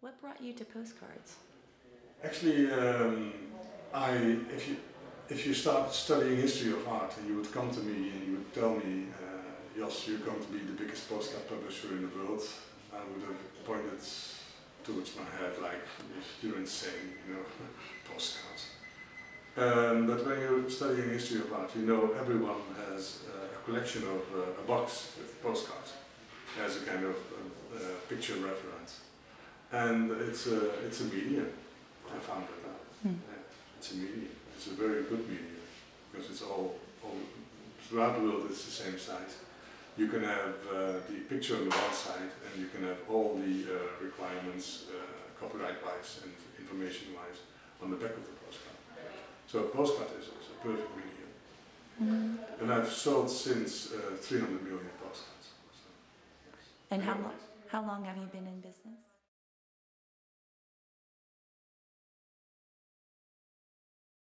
What brought you to postcards? Actually, um, I if you if you start studying history of art you would come to me and you would tell me, uh, Jos, you're going to be the biggest postcard publisher in the world, I would have pointed towards my head like, you're insane, you know, postcards. Um, but when you're studying history of art, you know everyone has uh, a collection of uh, a box with postcards as a kind of uh, uh, picture reference, and it's a it's a medium. I found that out. Yeah, it's a medium. It's a very good medium because it's all, all throughout the world. It's the same size. You can have uh, the picture on the one side, and you can have all the uh, requirements, uh, copyright-wise and information-wise, on the back of the postcard. So a postcard is, is a perfect medium. Mm. And I've sold since uh, 300 million postcards. So, yes. And how long, how long have you been in business?